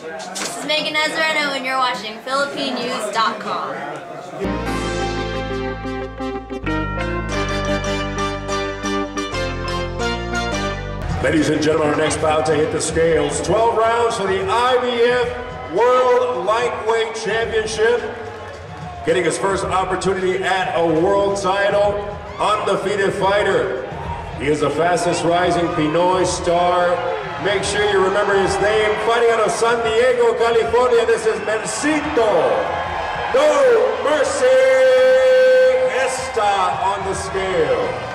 This is Megan Nazareno and you're watching PhilippineNews.com. Ladies and gentlemen, our next bout to hit the scales. 12 rounds for the IBF World Lightweight Championship. Getting his first opportunity at a world title. Undefeated fighter. He is the fastest rising Pinoy star. Make sure you remember his name. Fighting out of San Diego, California, this is Mercito. No Mercy Gesta on the scale.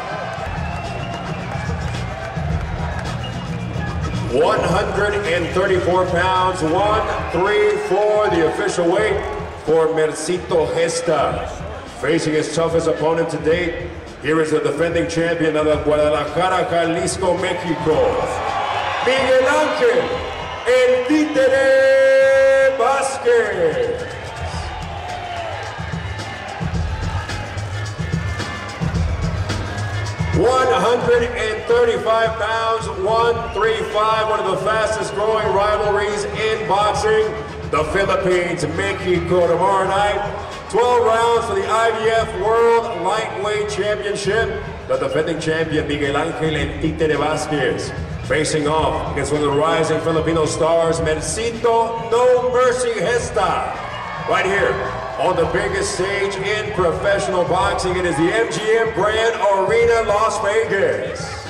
134 pounds, 134, the official weight for Mercito Gesta. Facing his toughest opponent to date, here is the defending champion of the Guadalajara, Jalisco, Mexico, Miguel Ángel, El Títere Vázquez. 135 pounds, 135, one of the fastest growing rivalries in boxing. The Philippines, Mexico tomorrow night. 12 rounds for the IBF World Lightweight Championship. The defending champion, Miguel Angel El Títere Vázquez. Facing off against one of the rising Filipino stars, Mercito No Mercy Gesta. Right here on the biggest stage in professional boxing. It is the MGM Grand Arena, Las Vegas.